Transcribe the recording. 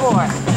four.